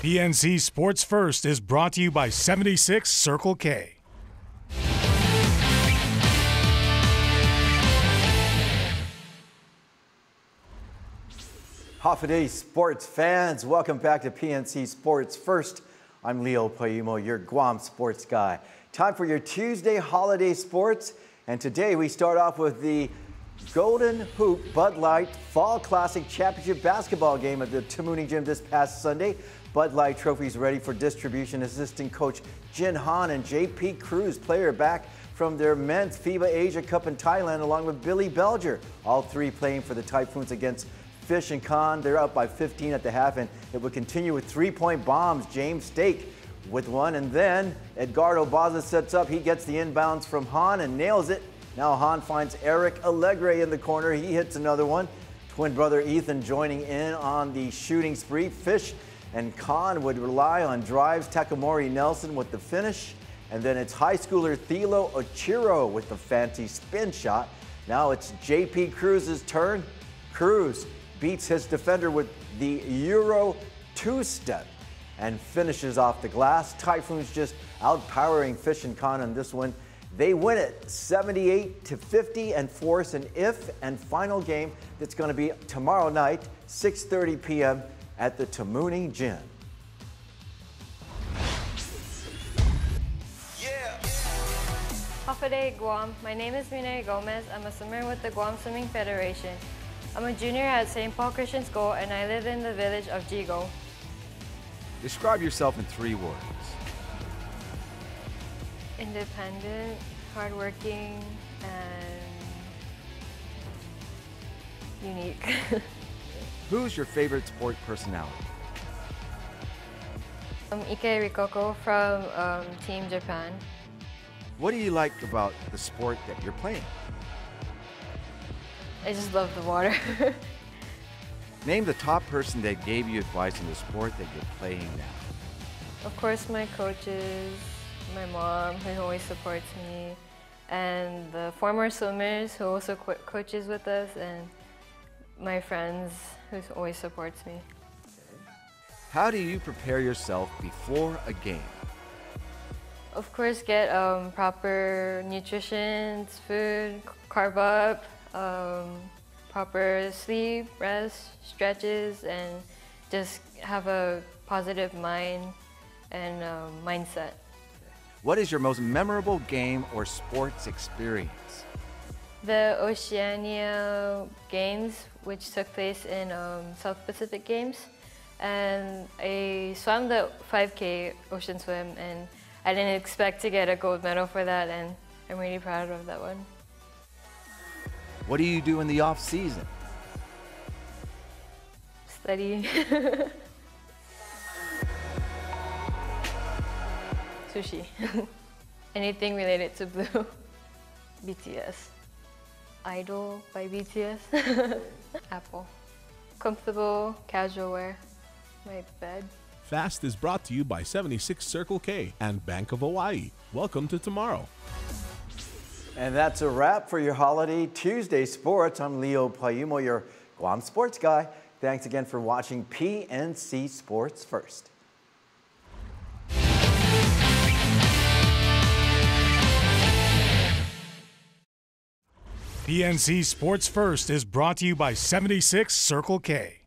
PNC Sports First is brought to you by 76 Circle K. Hafaday sports fans, welcome back to PNC Sports First. I'm Leo Payumo, your Guam sports guy. Time for your Tuesday holiday sports, and today we start off with the Golden Hoop Bud Light Fall Classic Championship basketball game at the Tamuning Gym this past Sunday. Bud Light trophies ready for distribution. Assistant coach Jin Han and JP Cruz, player back from their men's FIBA Asia Cup in Thailand, along with Billy Belger. All three playing for the Typhoons against Fish and Khan. They're up by 15 at the half, and it will continue with three-point bombs. James Stake with one, and then Edgardo Baza sets up. He gets the inbounds from Han and nails it. Now Han finds Eric Allegre in the corner. He hits another one. Twin brother Ethan joining in on the shooting spree. Fish and Khan would rely on drives. Takamori Nelson with the finish. And then it's high schooler Thilo Ochiro with the fancy spin shot. Now it's JP Cruz's turn. Cruz beats his defender with the Euro two-step and finishes off the glass. Typhoons just outpowering Fish and Khan on this one. They win it 78 to 50 and force an if and final game that's going to be tomorrow night, 6:30 p.m at the Tamuning Gym. Hafaday Guam. My name is Minay Gomez. I'm a swimmer with the Guam Swimming Federation. I'm a junior at St. Paul Christian School and I live in the village of Yigo. Describe yourself in three words. Independent, hardworking, and unique. Who's your favorite sport personality? Um, Ikee Rikako from um, Team Japan. What do you like about the sport that you're playing? I just love the water. Name the top person that gave you advice in the sport that you're playing now. Of course, my coaches, my mom, who always supports me, and the former swimmers who also co coaches with us, and my friends who always supports me. How do you prepare yourself before a game? Of course, get um, proper nutrition, food, carb up, um, proper sleep, rest, stretches, and just have a positive mind and um, mindset. What is your most memorable game or sports experience? The Oceania Games, which took place in um, South Pacific Games. And I swam the 5K ocean swim, and I didn't expect to get a gold medal for that, and I'm really proud of that one. What do you do in the off season? Study. Sushi. Anything related to blue. BTS. Idol by BTS. Apple. Comfortable, casual wear. My bed. Fast is brought to you by 76 Circle K and Bank of Hawaii. Welcome to tomorrow. And that's a wrap for your holiday Tuesday sports. I'm Leo Payumo, your Guam sports guy. Thanks again for watching PNC Sports First. PNC Sports First is brought to you by 76 Circle K.